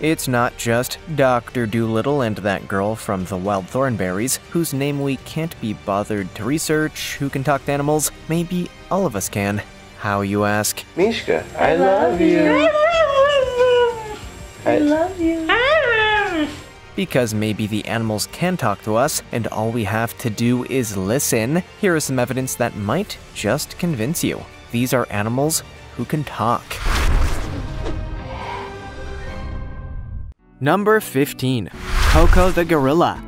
It's not just Dr. Dolittle and that girl from the Wild Thornberries, whose name we can't be bothered to research, who can talk to animals. Maybe all of us can. How, you ask? Mishka, I love you. I love you. Because maybe the animals can talk to us, and all we have to do is listen. Here is some evidence that might just convince you. These are animals who can talk. Number 15 Coco the Gorilla.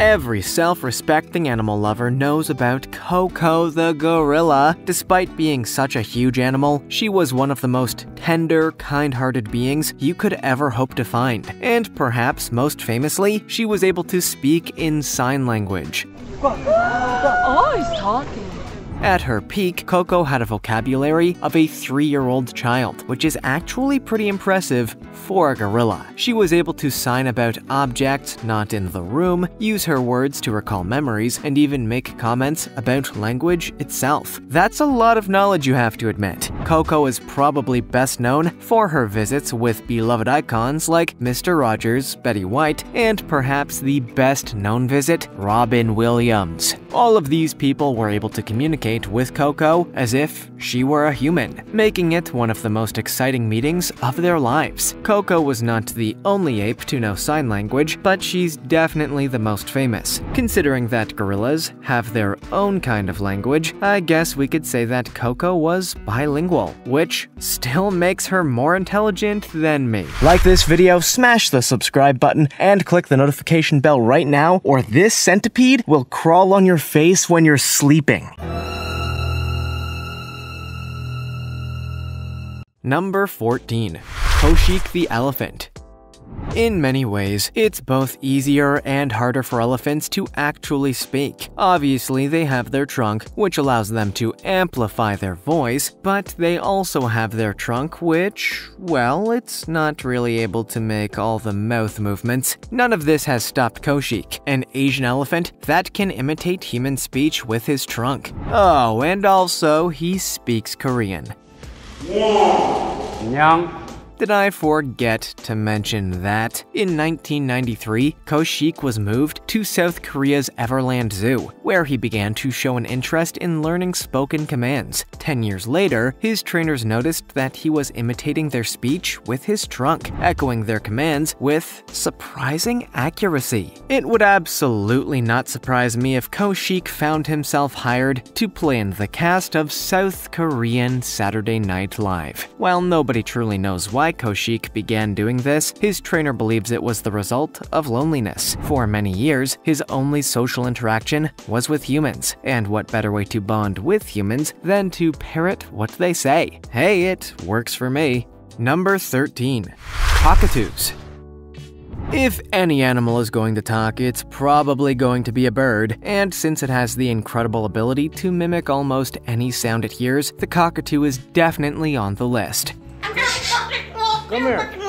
Every self respecting animal lover knows about Coco the gorilla. Despite being such a huge animal, she was one of the most tender, kind hearted beings you could ever hope to find. And perhaps most famously, she was able to speak in sign language. Oh, he's talking. At her peak, Coco had a vocabulary of a three year old child, which is actually pretty impressive for a gorilla. She was able to sign about objects not in the room, use her words to recall memories, and even make comments about language itself. That's a lot of knowledge, you have to admit. Coco is probably best known for her visits with beloved icons like Mr. Rogers, Betty White, and perhaps the best known visit, Robin Williams. All of these people were able to communicate with Coco as if she were a human, making it one of the most exciting meetings of their lives. Coco was not the only ape to know sign language, but she's definitely the most famous. Considering that gorillas have their own kind of language, I guess we could say that Coco was bilingual, which still makes her more intelligent than me. Like this video, smash the subscribe button, and click the notification bell right now, or this centipede will crawl on your face when you're sleeping. Number 14. Koshik the Elephant. In many ways, it's both easier and harder for elephants to actually speak. Obviously, they have their trunk, which allows them to amplify their voice, but they also have their trunk, which, well, it's not really able to make all the mouth movements. None of this has stopped Koshik, an Asian elephant that can imitate human speech with his trunk. Oh, and also, he speaks Korean. 안녕. Did I forget to mention that? In 1993, Koshik was moved to South Korea's Everland Zoo, where he began to show an interest in learning spoken commands. Ten years later, his trainers noticed that he was imitating their speech with his trunk, echoing their commands with surprising accuracy. It would absolutely not surprise me if Koshik found himself hired to play in the cast of South Korean Saturday Night Live. While nobody truly knows why Koshik began doing this, his trainer believes it was the result of loneliness. For many years, his only social interaction was with humans, and what better way to bond with humans than to parrot what they say? Hey, it works for me. Number 13. Cockatoos. If any animal is going to talk, it's probably going to be a bird, and since it has the incredible ability to mimic almost any sound it hears, the cockatoo is definitely on the list. Come here.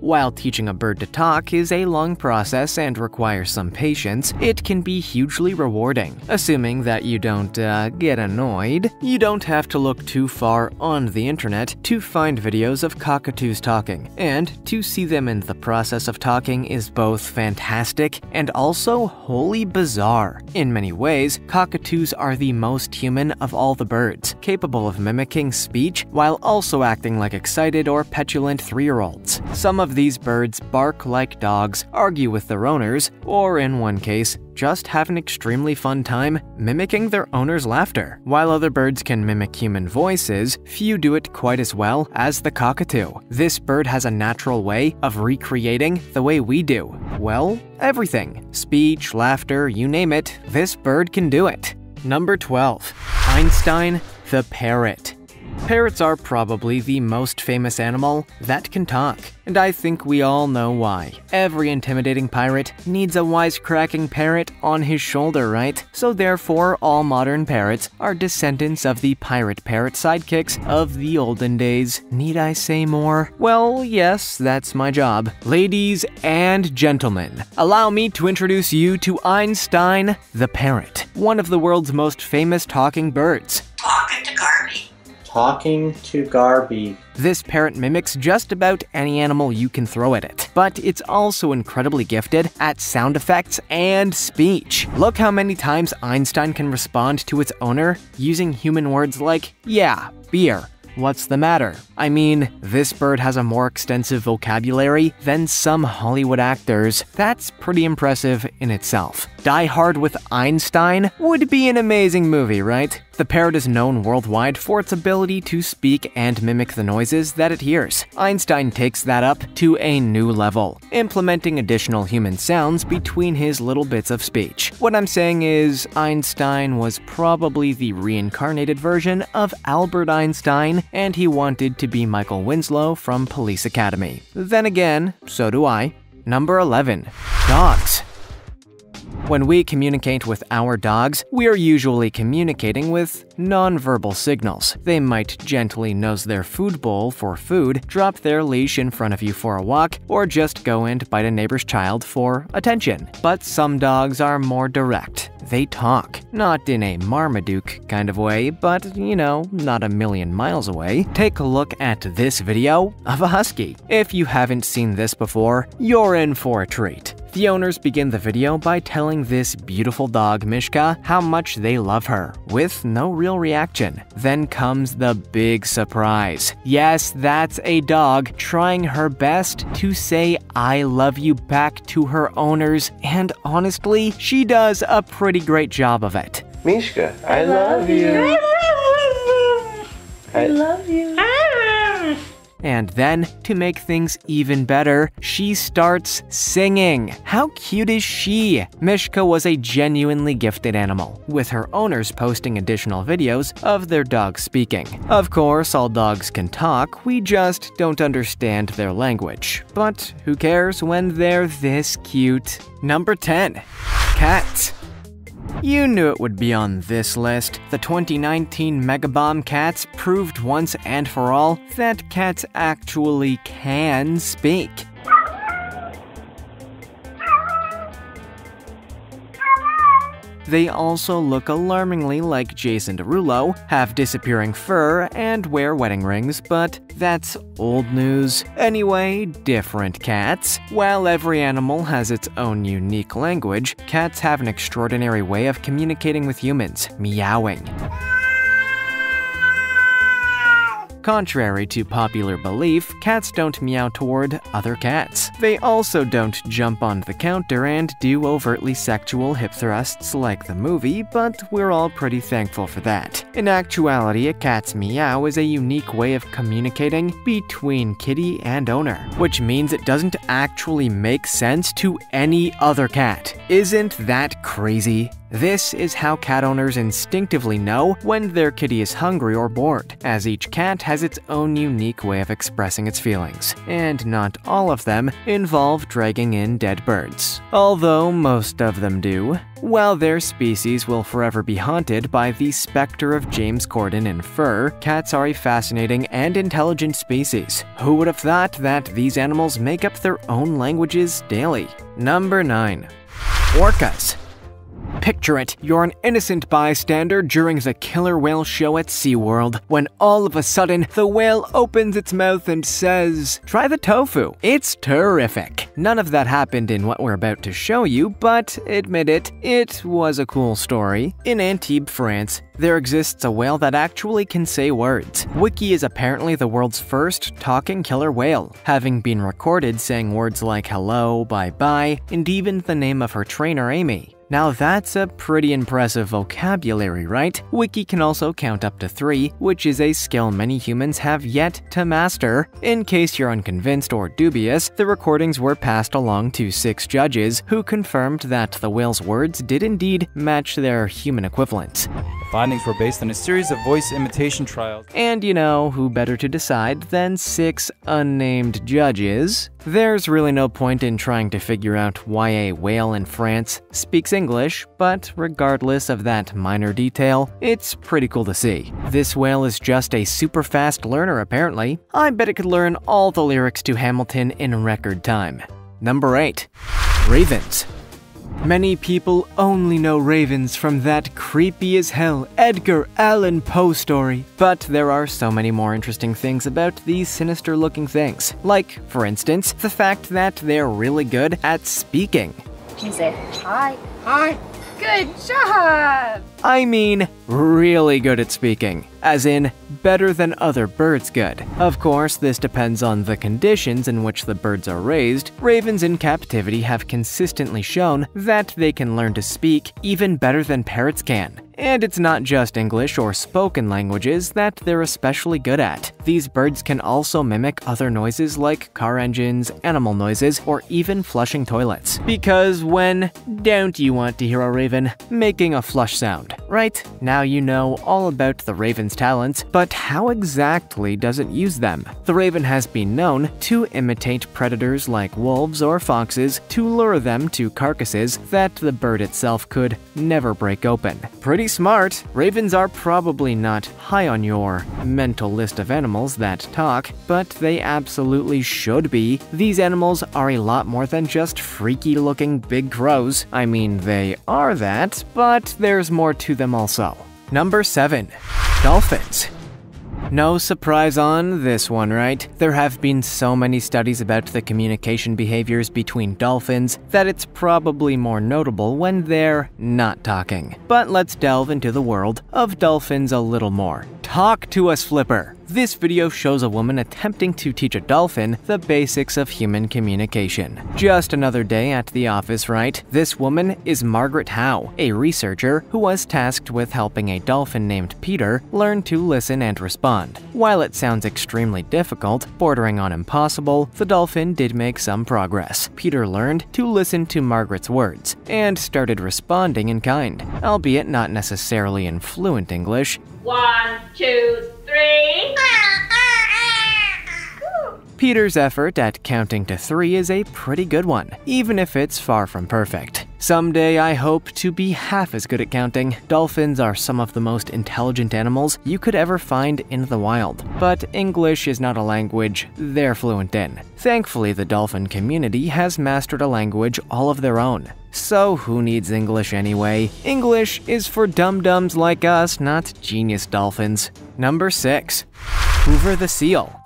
While teaching a bird to talk is a long process and requires some patience, it can be hugely rewarding. Assuming that you don't uh, get annoyed, you don't have to look too far on the internet to find videos of cockatoos talking, and to see them in the process of talking is both fantastic and also wholly bizarre. In many ways, cockatoos are the most human of all the birds, capable of mimicking speech while also acting like excited or petulant three year olds. Some of these birds bark like dogs, argue with their owners, or in one case, just have an extremely fun time mimicking their owner's laughter. While other birds can mimic human voices, few do it quite as well as the cockatoo. This bird has a natural way of recreating the way we do. Well, everything. Speech, laughter, you name it, this bird can do it. Number 12. Einstein the Parrot. Parrots are probably the most famous animal that can talk, and I think we all know why. Every intimidating pirate needs a wisecracking parrot on his shoulder, right? So therefore, all modern parrots are descendants of the pirate parrot sidekicks of the olden days. Need I say more? Well, yes, that's my job. Ladies and gentlemen, allow me to introduce you to Einstein the parrot, one of the world's most famous talking birds. Talking to Garby. Talking to Garby. This parrot mimics just about any animal you can throw at it, but it's also incredibly gifted at sound effects and speech. Look how many times Einstein can respond to its owner using human words like, yeah, beer, What's the matter? I mean, this bird has a more extensive vocabulary than some Hollywood actors. That's pretty impressive in itself. Die Hard with Einstein would be an amazing movie, right? The parrot is known worldwide for its ability to speak and mimic the noises that it hears. Einstein takes that up to a new level, implementing additional human sounds between his little bits of speech. What I'm saying is, Einstein was probably the reincarnated version of Albert Einstein, and he wanted to be Michael Winslow from Police Academy. Then again, so do I. Number 11. Dogs. When we communicate with our dogs, we are usually communicating with nonverbal signals. They might gently nose their food bowl for food, drop their leash in front of you for a walk, or just go and bite a neighbor's child for attention. But some dogs are more direct. They talk. Not in a Marmaduke kind of way, but you know, not a million miles away. Take a look at this video of a husky. If you haven't seen this before, you're in for a treat. The owners begin the video by telling this beautiful dog, Mishka, how much they love her, with no real reaction. Then comes the big surprise. Yes, that's a dog trying her best to say I love you back to her owners, and honestly, she does a pretty great job of it. Mishka, I love you. I love you. And then, to make things even better, she starts singing. How cute is she? Mishka was a genuinely gifted animal, with her owners posting additional videos of their dog speaking. Of course, all dogs can talk, we just don't understand their language. But who cares when they're this cute? Number 10. Cats. You knew it would be on this list. The 2019 Megabomb cats proved once and for all that cats actually can speak. They also look alarmingly like Jason Derulo, have disappearing fur, and wear wedding rings, but that's old news. Anyway, different cats. While every animal has its own unique language, cats have an extraordinary way of communicating with humans, meowing. Contrary to popular belief, cats don't meow toward other cats. They also don't jump on the counter and do overtly sexual hip thrusts like the movie, but we're all pretty thankful for that. In actuality, a cat's meow is a unique way of communicating between kitty and owner, which means it doesn't actually make sense to any other cat. Isn't that crazy? This is how cat owners instinctively know when their kitty is hungry or bored, as each cat has its own unique way of expressing its feelings, and not all of them involve dragging in dead birds. Although most of them do. While their species will forever be haunted by the specter of James Corden in fur, cats are a fascinating and intelligent species. Who would have thought that these animals make up their own languages daily? Number 9. Orcas. Picture it, you're an innocent bystander during the killer whale show at SeaWorld when all of a sudden the whale opens its mouth and says, Try the tofu. It's terrific. None of that happened in what we're about to show you, but admit it, it was a cool story. In Antibes, France, there exists a whale that actually can say words. Wikie is apparently the world's first talking killer whale, having been recorded saying words like hello, bye bye, and even the name of her trainer, Amy. Now that's a pretty impressive vocabulary, right? Wikie can also count up to three, which is a skill many humans have yet to master. In case you're unconvinced or dubious, the recordings were passed along to six judges who confirmed that the whale's words did indeed match their human equivalents. The findings were based on a series of voice imitation trials. And you know, who better to decide than six unnamed judges? There's really no point in trying to figure out why a whale in France speaks English, but regardless of that minor detail, it's pretty cool to see. This whale is just a super fast learner, apparently. I bet it could learn all the lyrics to Hamilton in record time. Number 8. Ravens. Many people only know ravens from that creepy as hell Edgar Allan Poe story. But there are so many more interesting things about these sinister looking things. Like, for instance, the fact that they're really good at speaking. You say hi? Hi. Good job. I mean, really good at speaking, as in, better than other birds good. Of course, this depends on the conditions in which the birds are raised. Ravens in captivity have consistently shown that they can learn to speak even better than parrots can. And it's not just English or spoken languages that they're especially good at. These birds can also mimic other noises like car engines, animal noises, or even flushing toilets. Because when don't you want to hear a raven making a flush sound? Right, now you know all about the raven's talents, but how exactly does it use them? The raven has been known to imitate predators like wolves or foxes to lure them to carcasses that the bird itself could never break open. Pretty smart, ravens are probably not high on your mental list of animals that talk, but they absolutely should be. These animals are a lot more than just freaky looking big crows. I mean, they are that, but there's more to them also. Number 7. Dolphins. No surprise on this one, right? There have been so many studies about the communication behaviors between dolphins that it's probably more notable when they're not talking. But let's delve into the world of dolphins a little more. Talk to us, Flipper! This video shows a woman attempting to teach a dolphin the basics of human communication. Just another day at the office, right? This woman is Margaret Howe, a researcher who was tasked with helping a dolphin named Peter learn to listen and respond. While it sounds extremely difficult, bordering on impossible, the dolphin did make some progress. Peter learned to listen to Margaret's words and started responding in kind, albeit not necessarily in fluent English. One, two, three. Peter's effort at counting to three is a pretty good one, even if it's far from perfect. Someday I hope to be half as good at counting. Dolphins are some of the most intelligent animals you could ever find in the wild, but English is not a language they're fluent in. Thankfully, the dolphin community has mastered a language all of their own. So who needs English anyway? English is for dum-dums like us, not genius dolphins. Number 6. Hoover the Seal.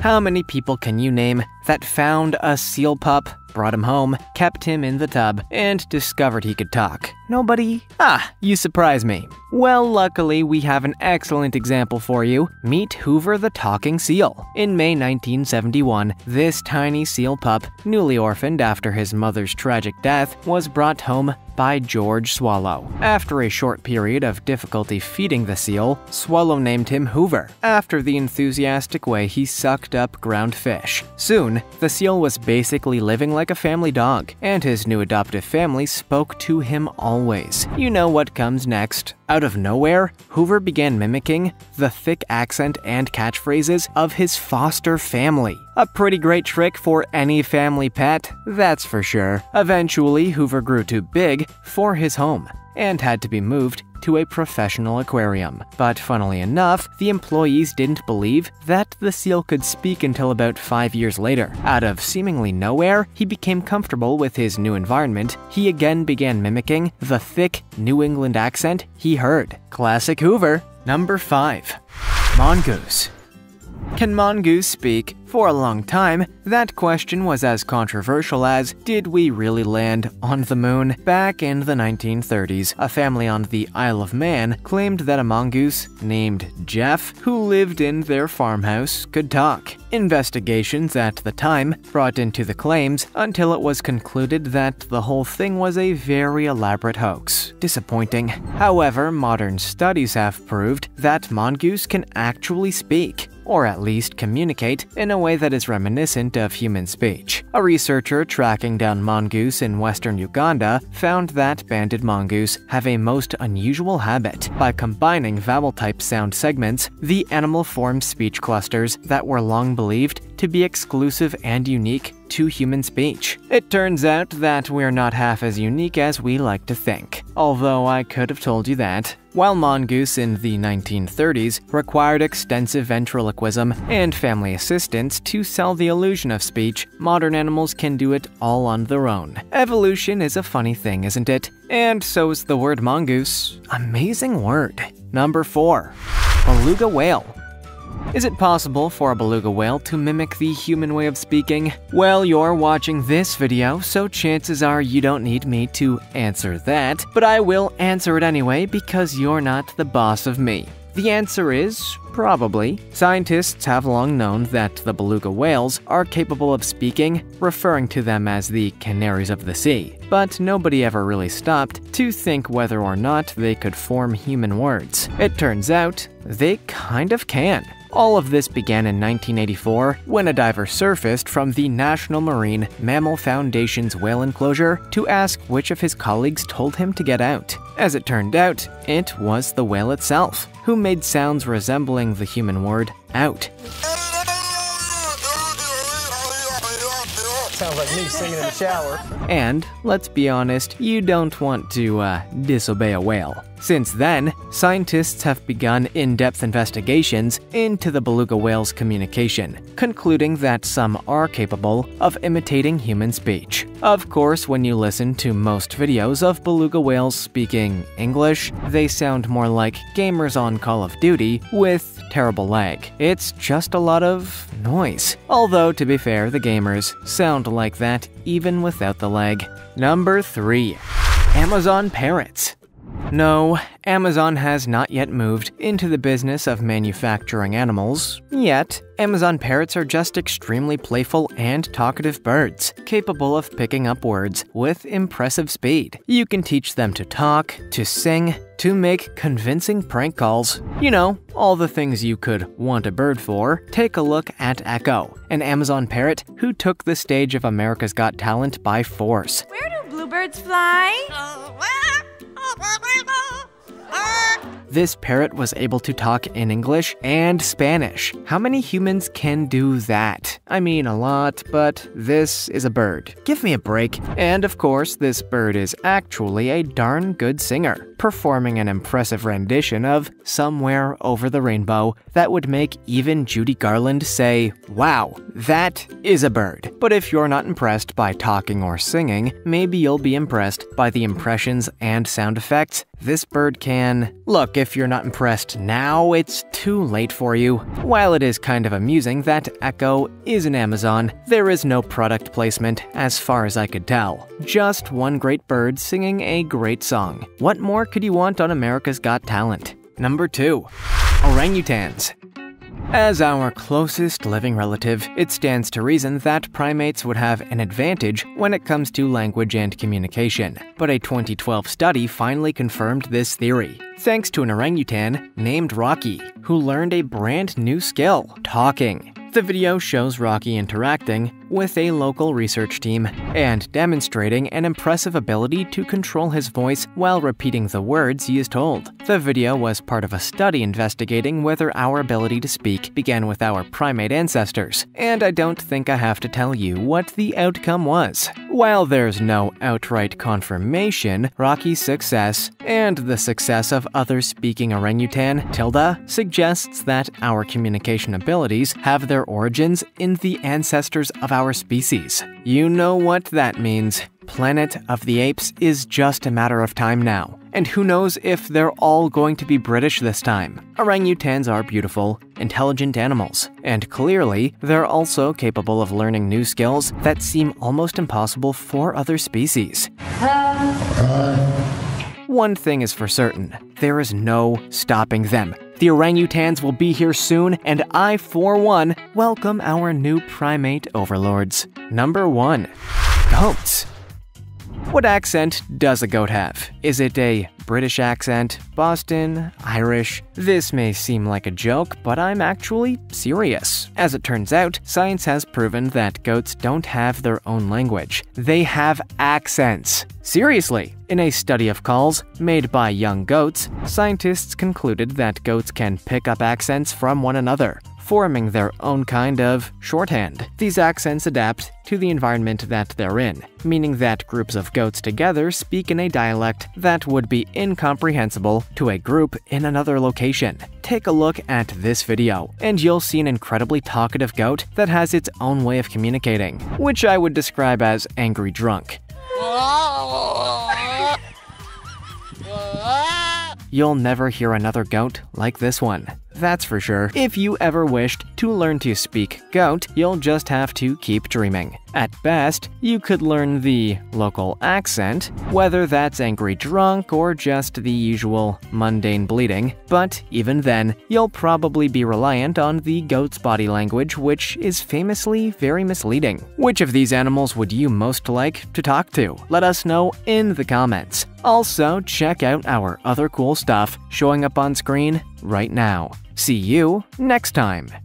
How many people can you name that found a seal pup, brought him home, kept him in the tub, and discovered he could talk? Nobody? Ah, you surprise me. Well, luckily, we have an excellent example for you. Meet Hoover the Talking Seal. In May 1971, this tiny seal pup, newly orphaned after his mother's tragic death, was brought home by George Swallow. After a short period of difficulty feeding the seal, Swallow named him Hoover, after the enthusiastic way he sucked up ground fish. Soon, the seal was basically living like a family dog, and his new adoptive family spoke to him always. You know what comes next. Out of nowhere, Hoover began mimicking the thick accent and catchphrases of his foster family. A pretty great trick for any family pet, that's for sure. Eventually, Hoover grew too big for his home and had to be moved to a professional aquarium. But funnily enough, the employees didn't believe that the seal could speak until about five years later. Out of seemingly nowhere, he became comfortable with his new environment. He again began mimicking the thick New England accent he heard. Classic Hoover. Number 5. Mongoose. Can mongoose speak? For a long time, that question was as controversial as did we really land on the moon? Back in the 1930s, a family on the Isle of Man claimed that a mongoose named Gef, who lived in their farmhouse, could talk. Investigations at the time brought into the claims until it was concluded that the whole thing was a very elaborate hoax. Disappointing. However, modern studies have proved that mongoose can actually speak or at least communicate in a way that is reminiscent of human speech. A researcher tracking down mongoose in western Uganda found that banded mongoose have a most unusual habit. By combining vowel type sound segments, the animal formed speech clusters that were long believed to be exclusive and unique to human speech. It turns out that we're not half as unique as we like to think. Although I could have told you that. While mongoose in the 1930s required extensive ventriloquism and family assistance to sell the illusion of speech, modern animals can do it all on their own. Evolution is a funny thing, isn't it? And so is the word mongoose. Amazing word. Number 4. Beluga whale. Is it possible for a beluga whale to mimic the human way of speaking? Well, you're watching this video, so chances are you don't need me to answer that, but I will answer it anyway because you're not the boss of me. The answer is probably. Scientists have long known that the beluga whales are capable of speaking, referring to them as the canaries of the sea. But nobody ever really stopped to think whether or not they could form human words. It turns out they kind of can. All of this began in 1984 when a diver surfaced from the National Marine Mammal Foundation's whale enclosure to ask which of his colleagues told him to get out. As it turned out, it was the whale itself, who made sounds resembling the human word out. Sounds like me singing in the shower. And, let's be honest, you don't want to, uh, disobey a whale. Since then, scientists have begun in depth investigations into the beluga whale's communication, concluding that some are capable of imitating human speech. Of course, when you listen to most videos of beluga whales speaking English, they sound more like gamers on Call of Duty with terrible lag. It's just a lot of noise. Although, to be fair, the gamers sound like that even without the lag. Number 3. Amazon Parrots. No, Amazon has not yet moved into the business of manufacturing animals. Yet, Amazon parrots are just extremely playful and talkative birds, capable of picking up words with impressive speed. You can teach them to talk, to sing, to make convincing prank calls. You know, all the things you could want a bird for. Take a look at Echo, an Amazon parrot who took the stage of America's Got Talent by force. Where do bluebirds fly? Uh, This parrot was able to talk in English and Spanish. How many humans can do that? I mean, a lot, but this is a bird. Give me a break. And of course, this bird is actually a darn good singer, performing an impressive rendition of Somewhere Over the Rainbow that would make even Judy Garland say, Wow, that is a bird. But if you're not impressed by talking or singing, maybe you'll be impressed by the impressions and sound effects this bird can. Look, if you're not impressed now, it's too late for you. While it is kind of amusing that Echo is an Amazon, there is no product placement as far as I could tell. Just one great bird singing a great song. What more could you want on America's Got Talent? Number 2. Orangutans. As our closest living relative, it stands to reason that primates would have an advantage when it comes to language and communication. But a 2012 study finally confirmed this theory, thanks to an orangutan named Rocky, who learned a brand new skill talking. The video shows Rocky interacting with a local research team and demonstrating an impressive ability to control his voice while repeating the words he is told. The video was part of a study investigating whether our ability to speak began with our primate ancestors, and I don't think I have to tell you what the outcome was. While there's no outright confirmation, Rocky's success and the success of other speaking orangutan, Tilda, suggests that our communication abilities have their origins in the ancestors of our species. You know what that means. Planet of the Apes is just a matter of time now. And who knows if they're all going to be British this time. Orangutans are beautiful, intelligent animals, and clearly, they're also capable of learning new skills that seem almost impossible for other species. One thing is for certain there is no stopping them. The orangutans will be here soon, and I, for one, welcome our new primate overlords. Number 1 Goats. What accent does a goat have? Is it a British accent, Boston, Irish? This may seem like a joke, but I'm actually serious. As it turns out, science has proven that goats don't have their own language. They have accents. Seriously, in a study of calls made by young goats, scientists concluded that goats can pick up accents from one another. Forming their own kind of shorthand. These accents adapt to the environment that they're in, meaning that groups of goats together speak in a dialect that would be incomprehensible to a group in another location. Take a look at this video, and you'll see an incredibly talkative goat that has its own way of communicating, which I would describe as angry drunk. You'll never hear another goat like this one. That's for sure. If you ever wished to learn to speak goat, you'll just have to keep dreaming. At best, you could learn the local accent, whether that's angry drunk or just the usual mundane bleating, but even then, you'll probably be reliant on the goat's body language, which is famously very misleading. Which of these animals would you most like to talk to? Let us know in the comments. Also, check out our other cool stuff showing up on screen right now. See you next time.